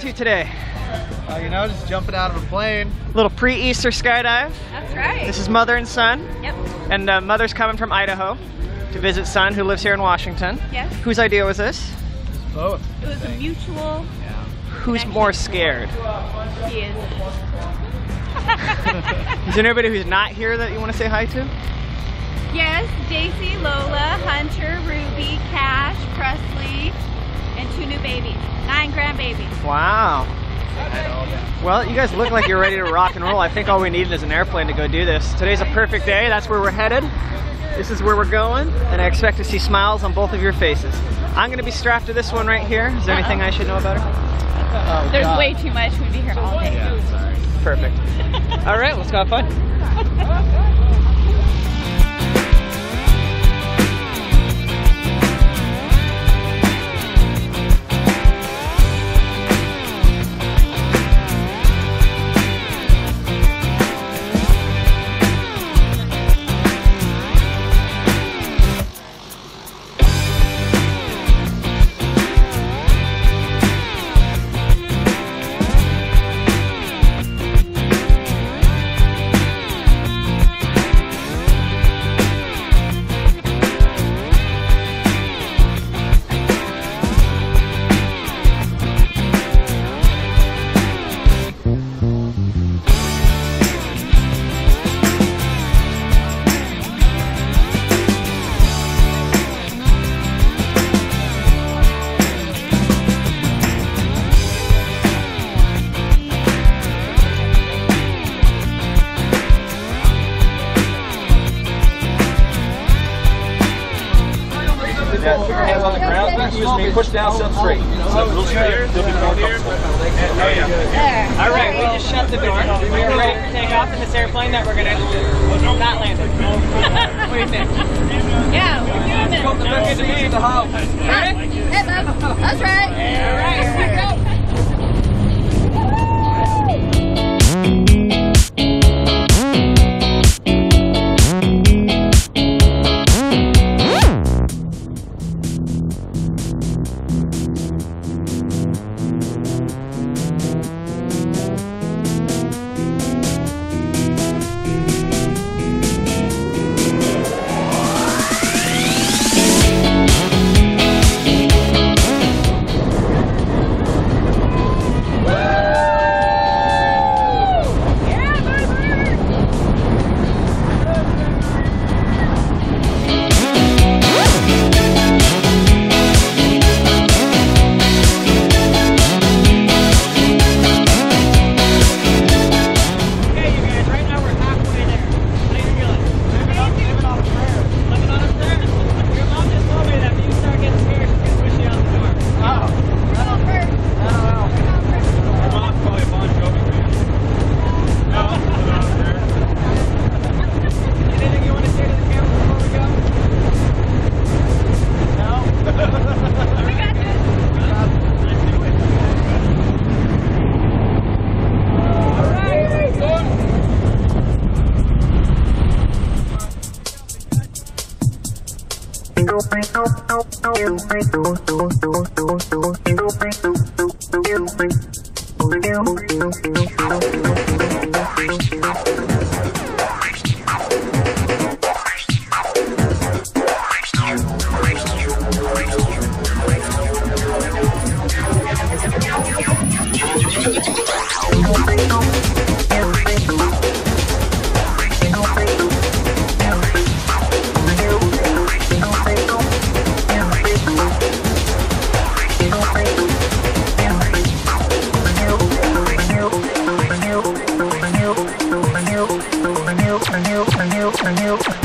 up to today? Uh, you know, just jumping out of a plane. Little pre-Easter skydive. That's right. This is mother and son, Yep. and uh, mother's coming from Idaho to visit son who lives here in Washington. Yes. Whose idea was this? Both. It was a mutual. Yeah. Who's more scared? He is. Is there anybody who's not here that you want to say hi to? Yes, Daisy, Lola, Hunter, Ruby, Cash, Presley, and two new babies. Nine grandbabies. Wow. Well, you guys look like you're ready to rock and roll. I think all we need is an airplane to go do this. Today's a perfect day. That's where we're headed. This is where we're going, and I expect to see smiles on both of your faces. I'm going to be strapped to this one right here. Is there anything I should know about her? There's way too much. We'd be here all day. Perfect. All right, let's go have fun. Hands on the ground. Excuse me. Push down, sit up straight. Sit up real straight. You'll be more comfortable. All right, we just shut the door. We're ready for takeoff in this airplane that we're going to not land in. what do you think? Yeah, we're doing this. The best seats in the house. Hey, bub. That's right. All right, new.